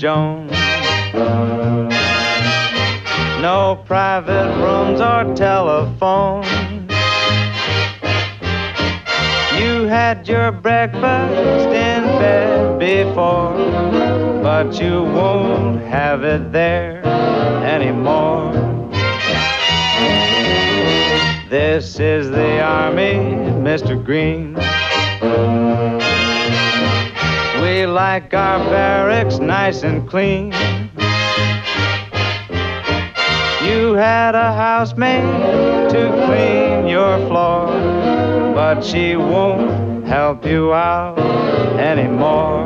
Jones. No private rooms or telephones. You had your breakfast in bed before, but you won't have it there anymore. This is the Army, Mr. Green. Like our barracks nice and clean. You had a housemaid to clean your floor, but she won't help you out anymore.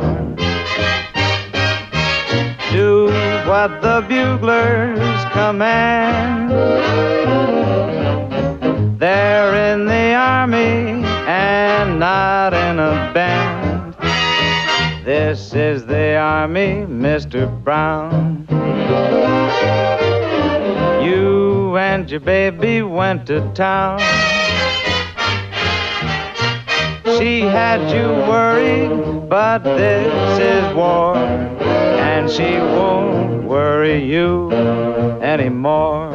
Do what the buglers command. They're in the army and not in a band. This is the army, Mr. Brown. You and your baby went to town. She had you worried, but this is war, and she won't worry you anymore.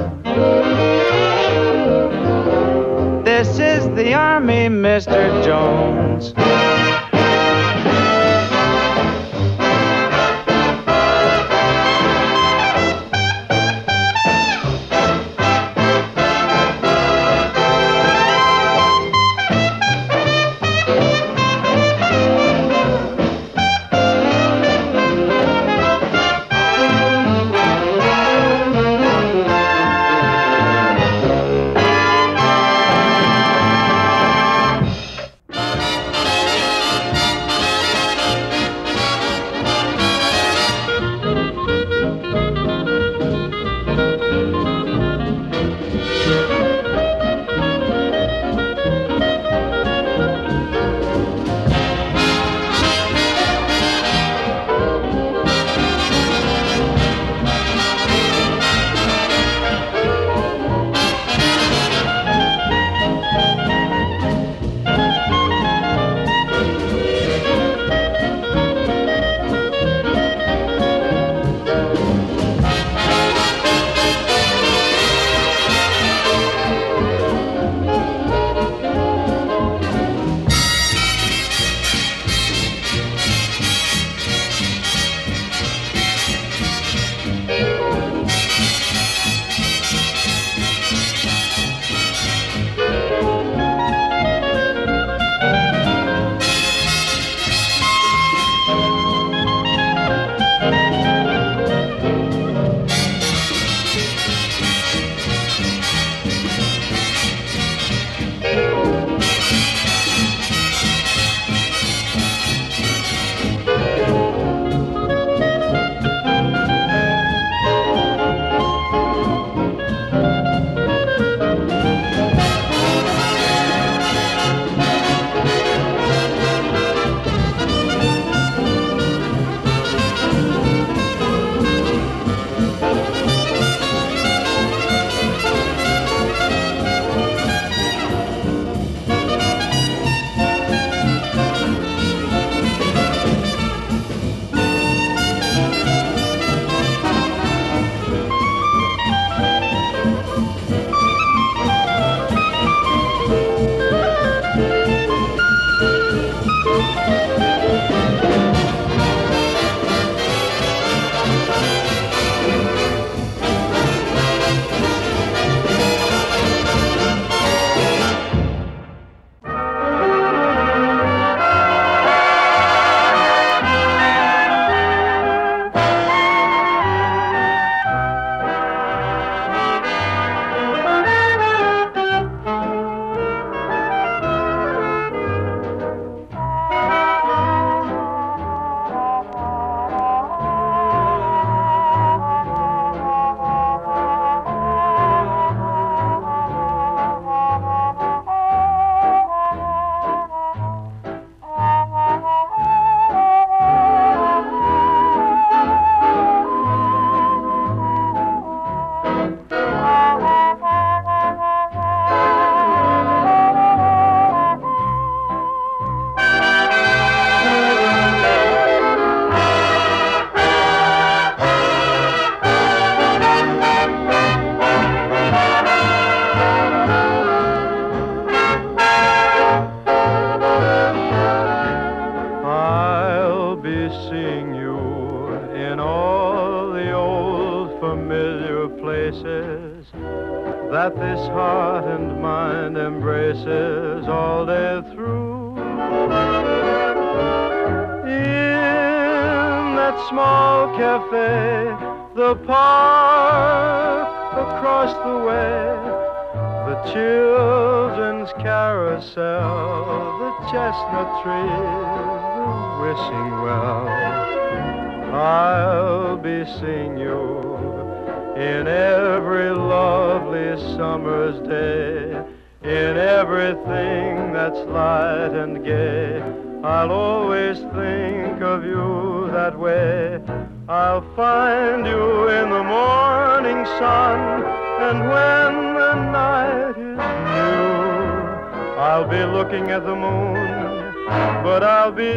This is the army, Mr. Jones.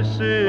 I'll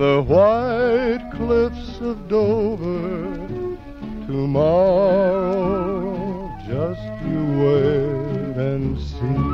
the white cliffs of Dover. Tomorrow, just you wait and see.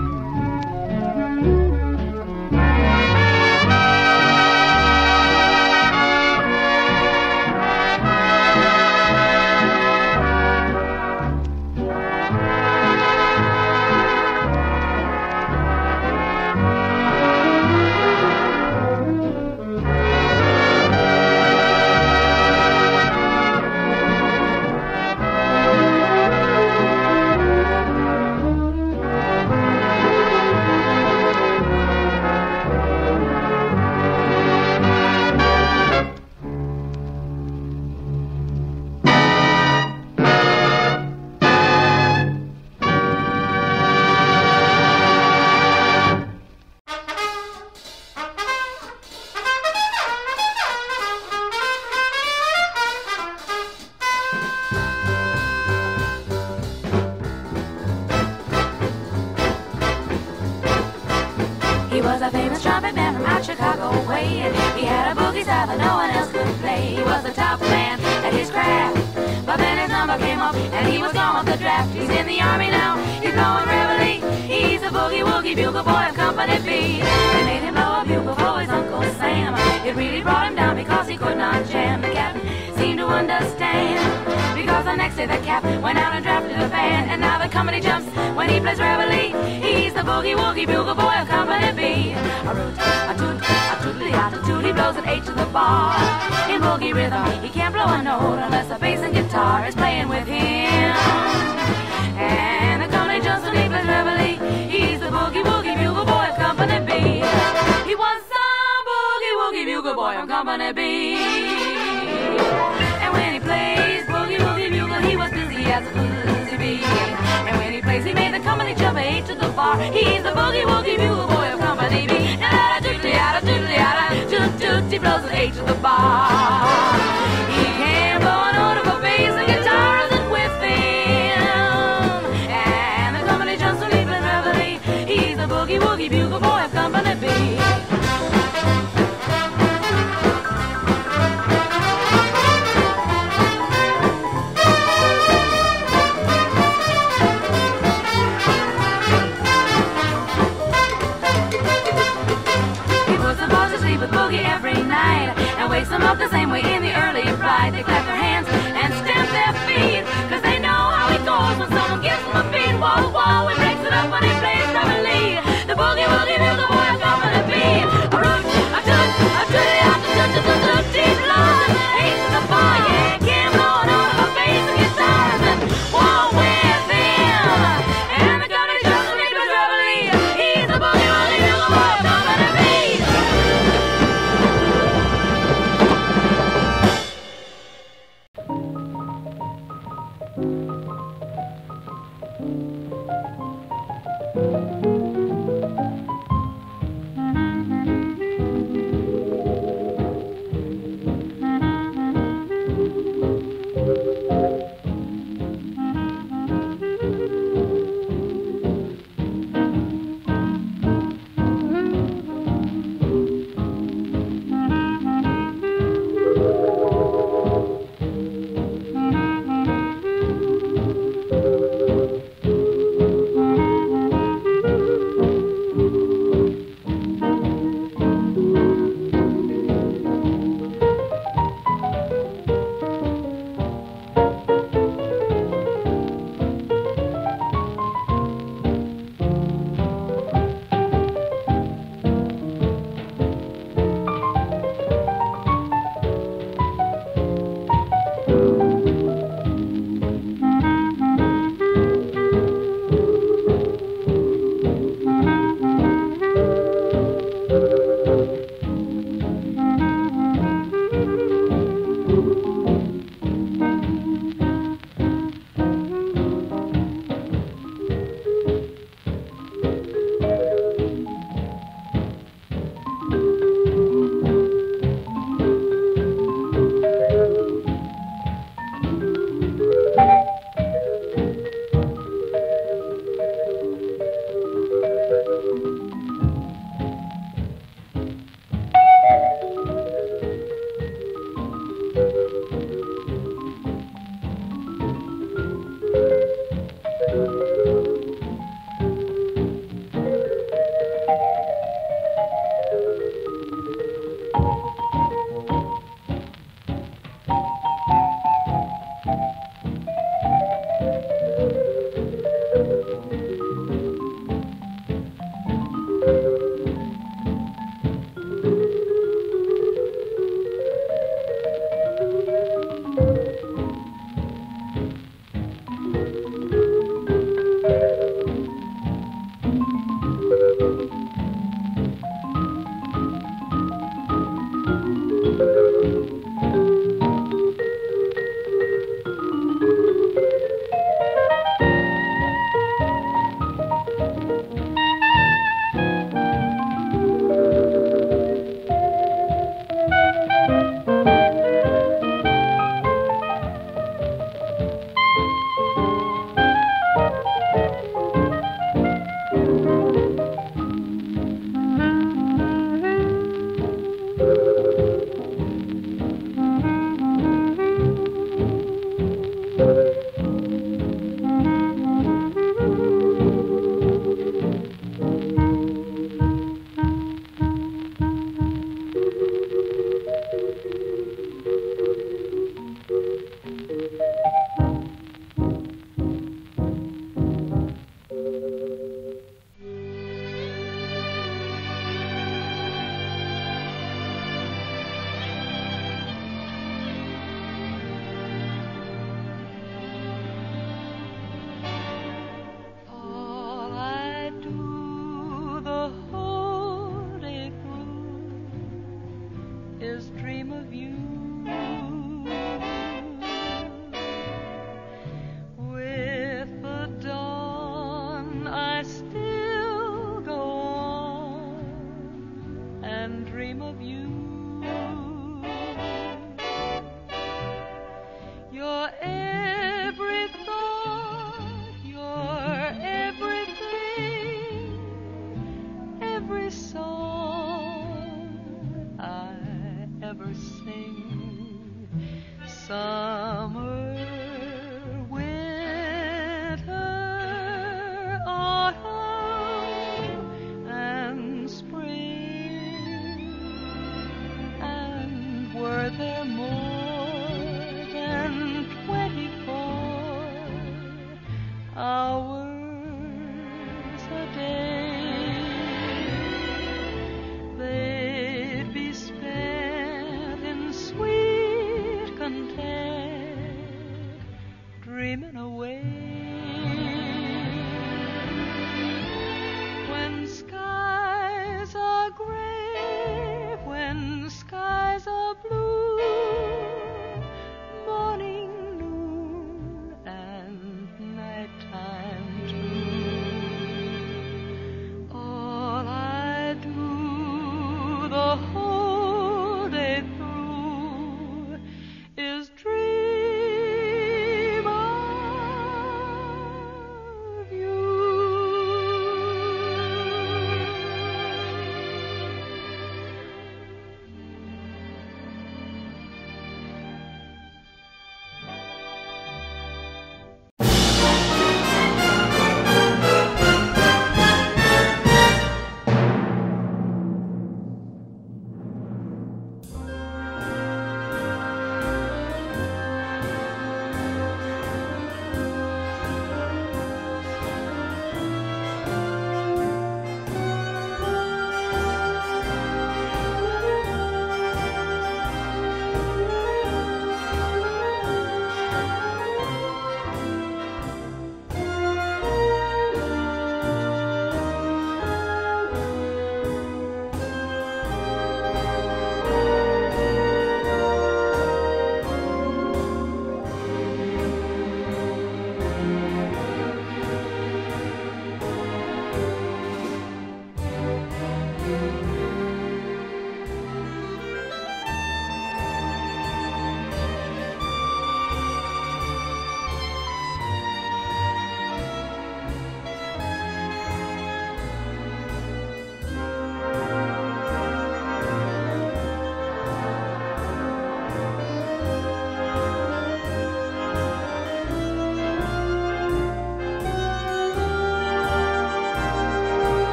To the bar.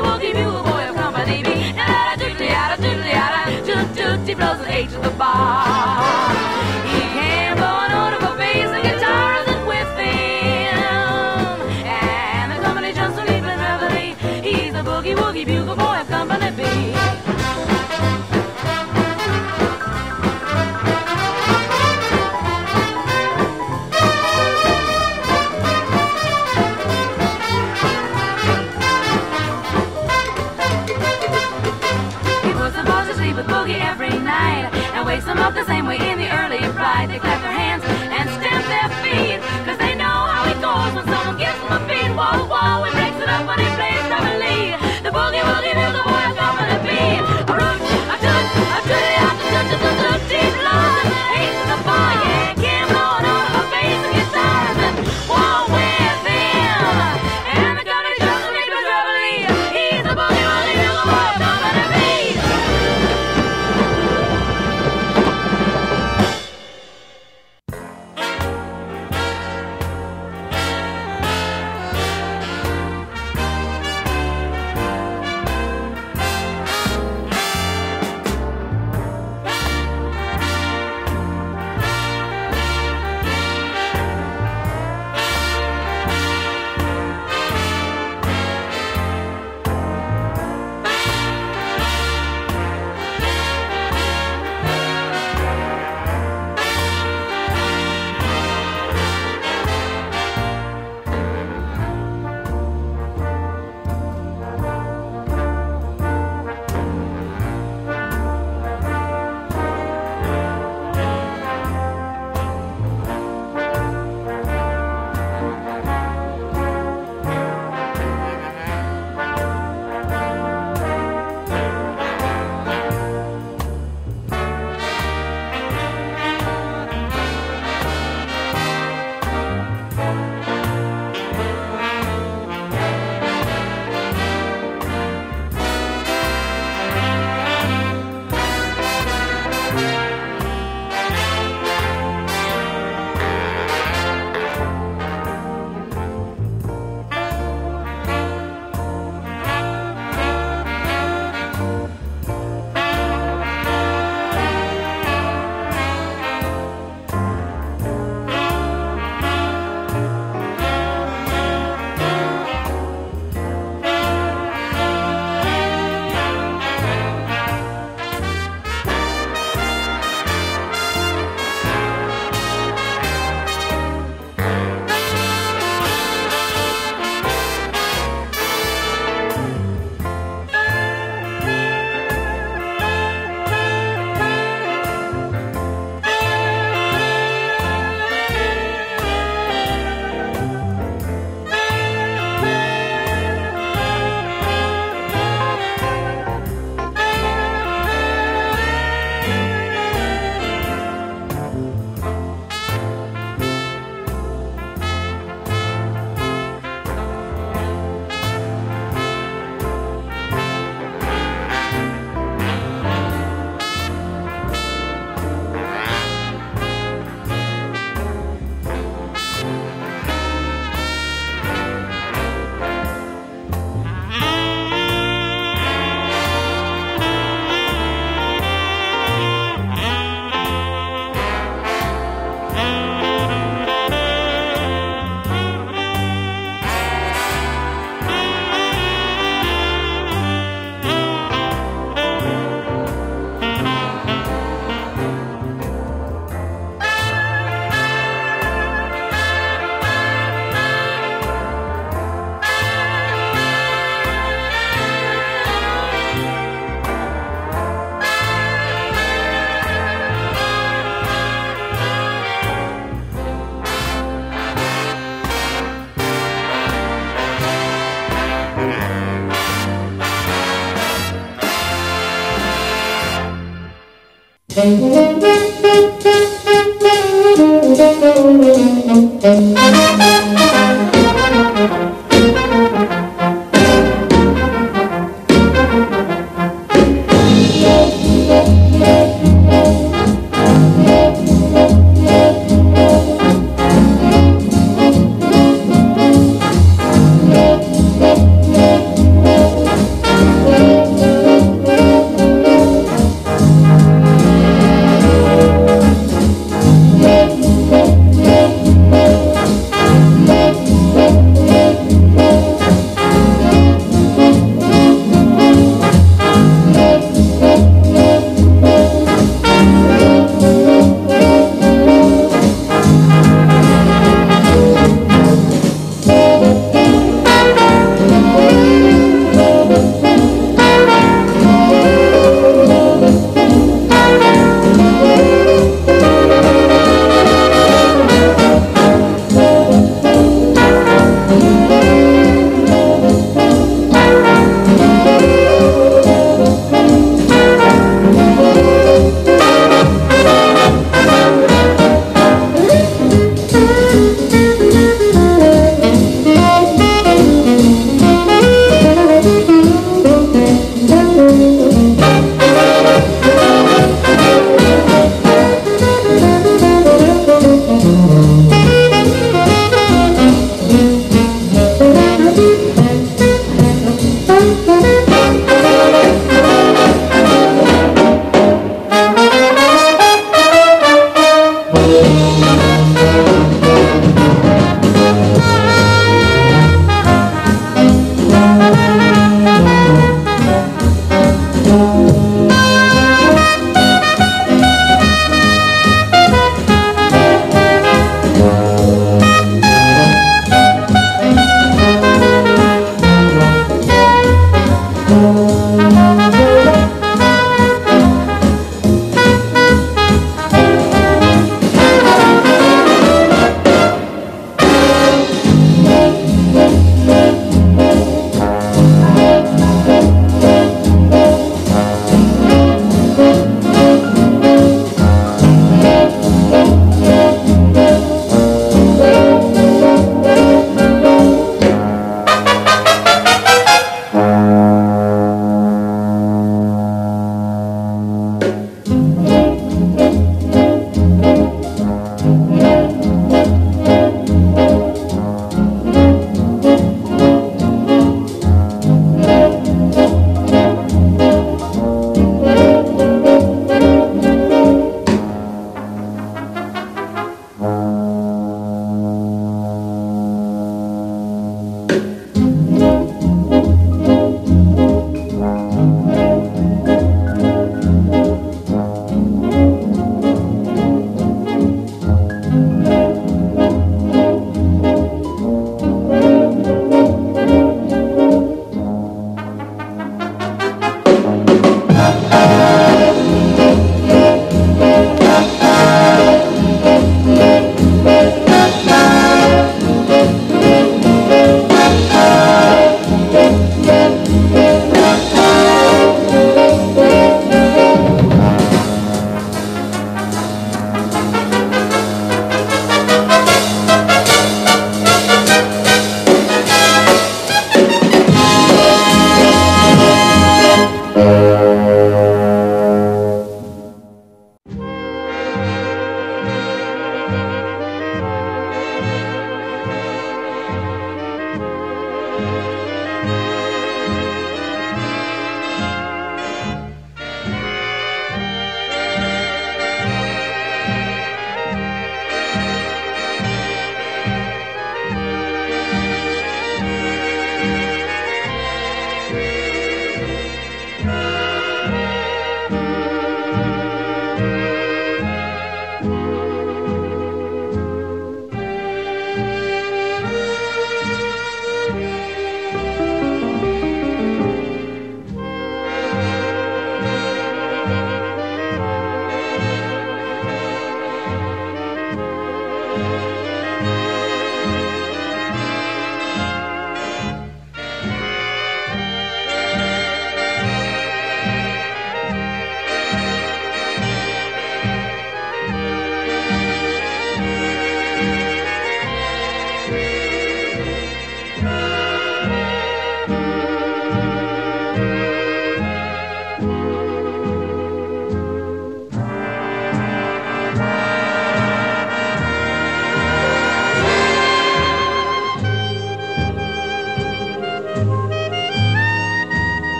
Woogie you a boy of company B. Na da da doodly da doodly blows an eight to the bar. sleep with Boogie every night and wakes them up the same way in the early pride. They clap their hands.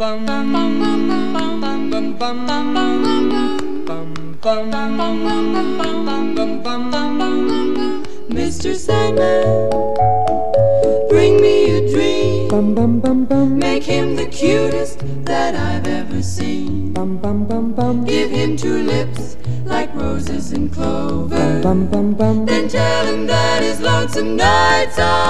Bum bum bum bum bum bum bum bum bum bum bum bum bum Mr. Sandman, bring me a dream. Bum bum bum bum. Make him the cutest that I've ever seen. Bum bum bum bum. Give him two lips like roses and clover. Bum bum bum. Then tell him that his lonesome nights are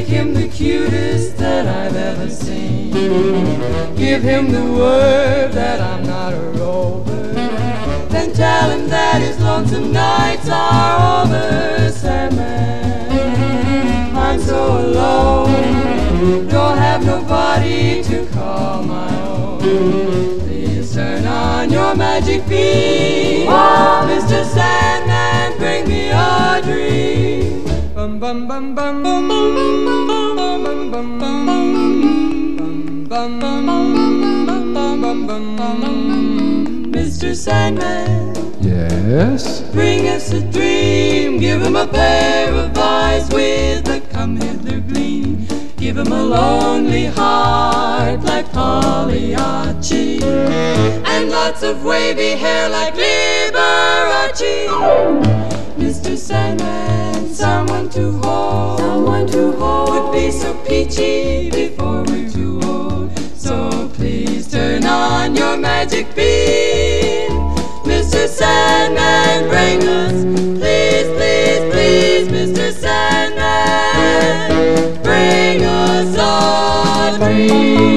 Make him the cutest that I've ever seen. Give him the word that I'm not a rover. Then tell him that his lonesome nights are over. Sandman, I'm so alone. Don't have nobody to call my own. Please turn on your magic beam. Oh, Mr. Sandman, bring me a dream. Bum bum bum bum bum bum bum bum bum bum Mr. Sandman, Yes? bring us a dream. Give him a pair of eyes with a come hither gleam. Give him a lonely heart like Pagliacci. And lots of wavy hair like Liberace. Mr. Sandman, to hold. Someone to hold would be so peachy before we're too old. So please turn on your magic beam. Mr. Sandman, bring us, please, please, please, Mr. Sandman, bring us a dream.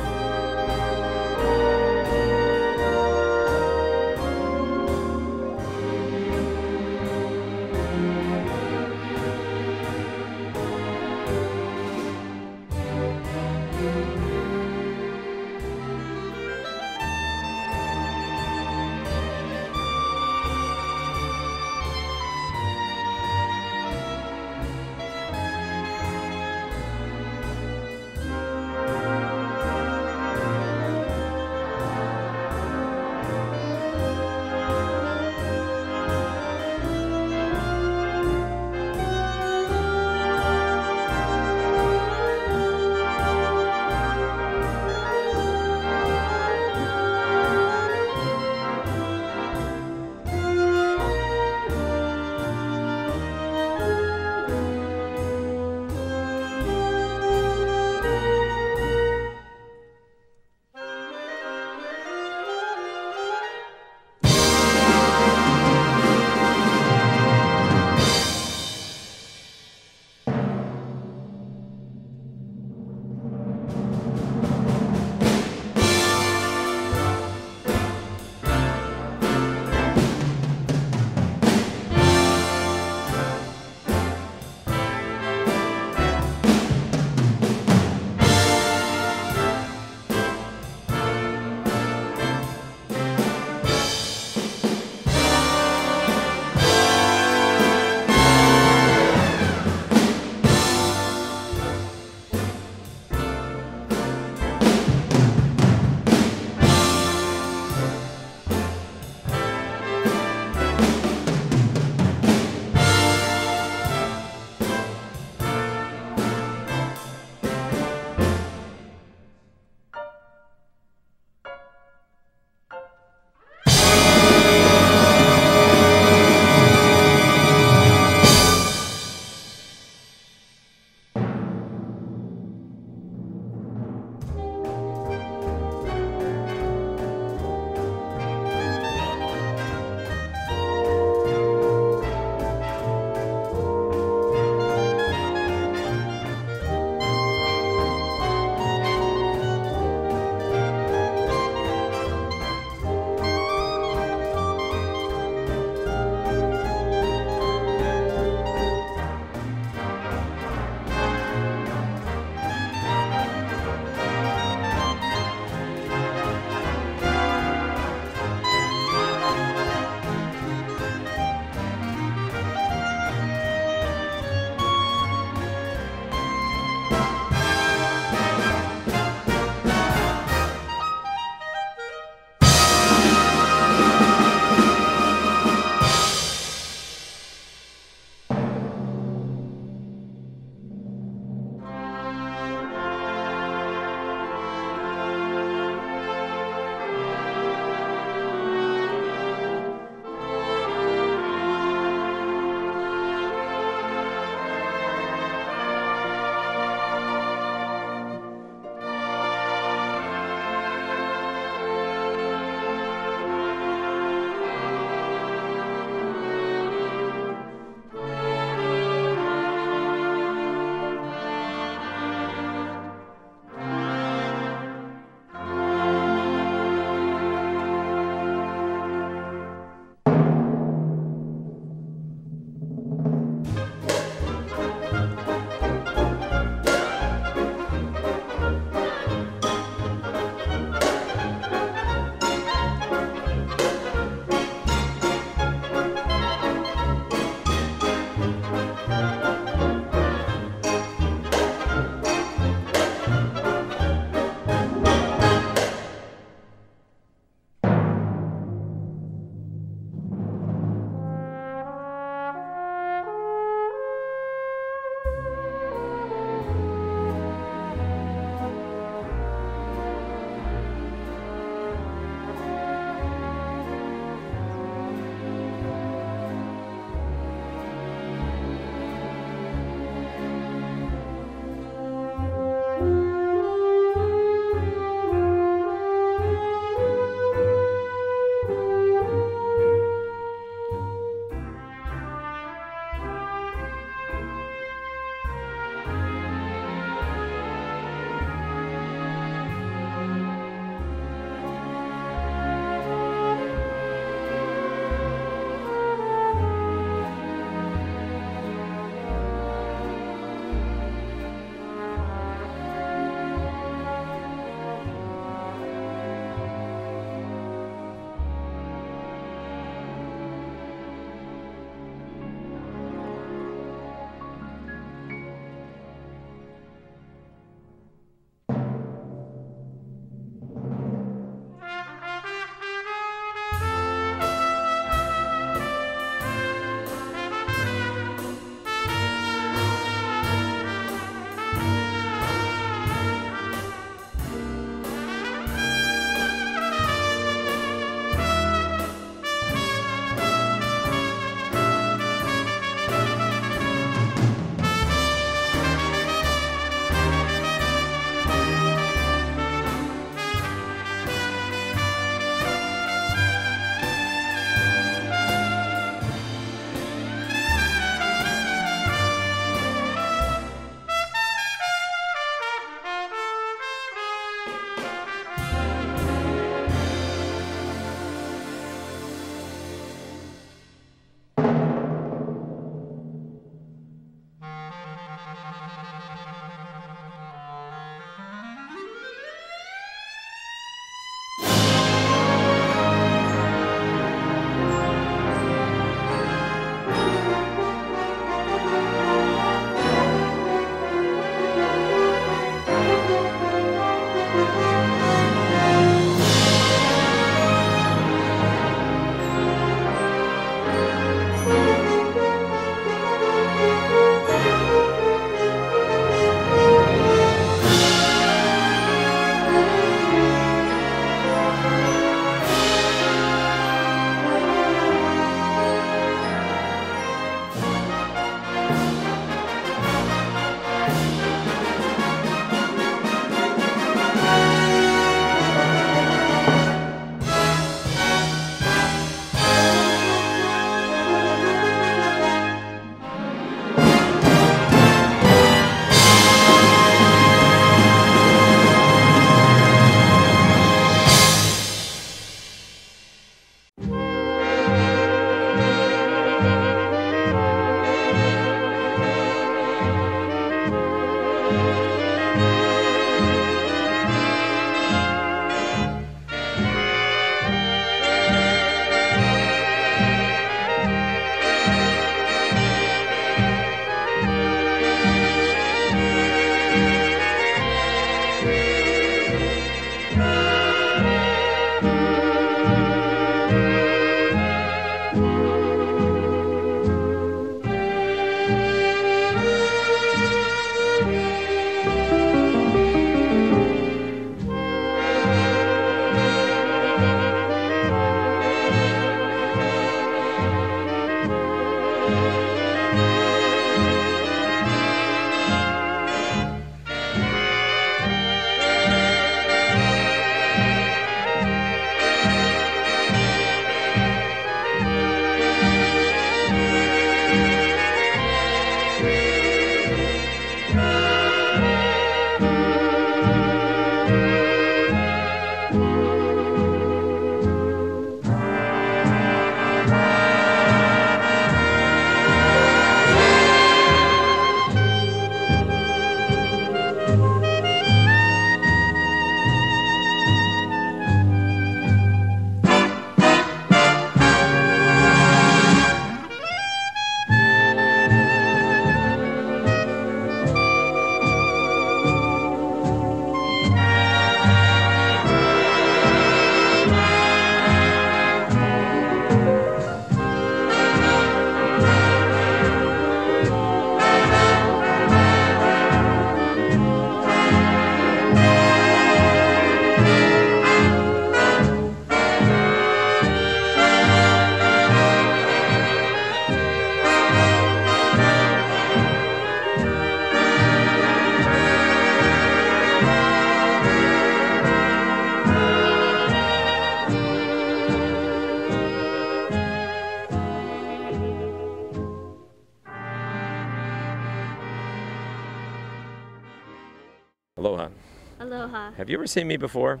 Ever seen me before?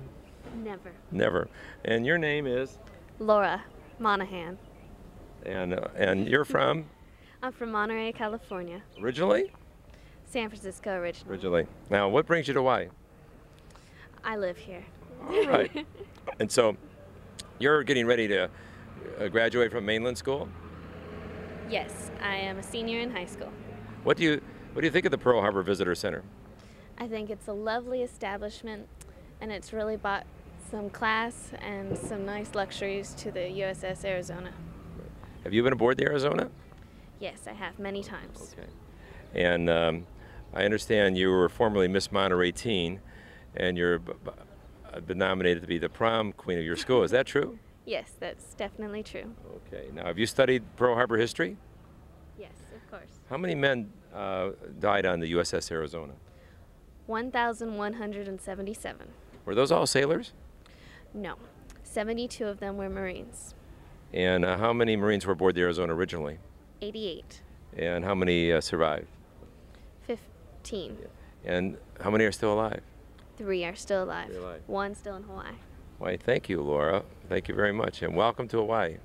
Never. Never. And your name is? Laura Monahan. And uh, and you're from I'm from Monterey, California. originally? San Francisco originally. Originally. Now, what brings you to Hawaii? I live here. All right. and so, you're getting ready to uh, graduate from mainland school. Yes, I am a senior in high school. What do you what do you think of the Pearl Harbor Visitor Center? I think it's a lovely establishment and it's really brought some class and some nice luxuries to the USS Arizona. Have you been aboard the Arizona? Yes, I have many times. Okay. And um, I understand you were formerly Miss Monterey Teen, and you're been nominated to be the prom queen of your school. Is that true? Yes, that's definitely true. Okay. Now, have you studied Pearl Harbor history? Yes, of course. How many men uh, died on the USS Arizona? 1,177. Were those all sailors? No, 72 of them were Marines. And uh, how many Marines were aboard the Arizona originally? 88. And how many uh, survived? 15. And how many are still alive? Three are still alive. Three alive. One still in Hawaii. Why, thank you, Laura. Thank you very much, and welcome to Hawaii.